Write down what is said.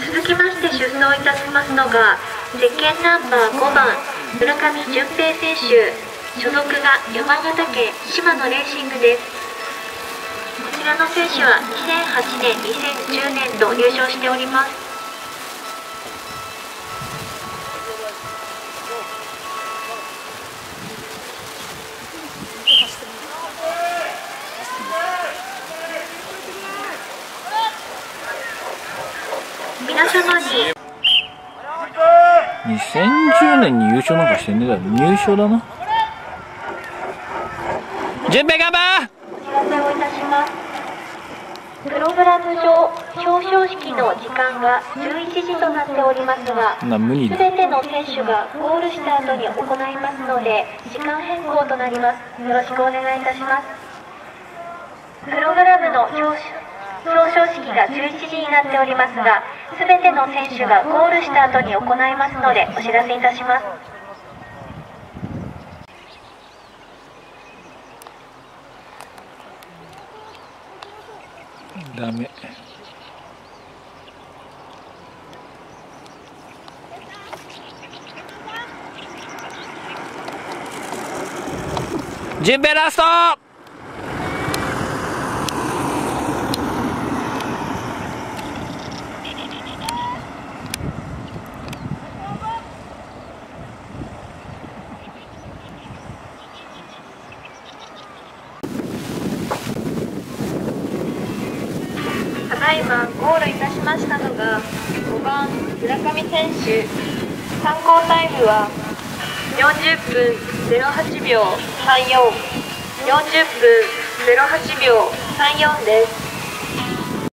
続きまして出走いたしますのがゼッケンナンバー5番村上淳平選手所属が山形県島野レーシングです。こちらの選手は2008年2010年と優勝しております。皆様に。2010年に優勝なんかしてねえだろ。入賞だな。準備頑張お知らせをいたしますプログラム上表彰式の時間が11時となっておりますがな無理だ。全ての選手がゴールした後に行いますので時間変更となります。よろしくお願いいたします。プログラムの表彰式が11時になっておりますが全ての選手がゴールした後に行いますのでお知らせいたします。ダメ。準備ラスト。ただいまゴールいたしましたのが5番村上選手。参考タイムは40分08秒3440分08秒34です。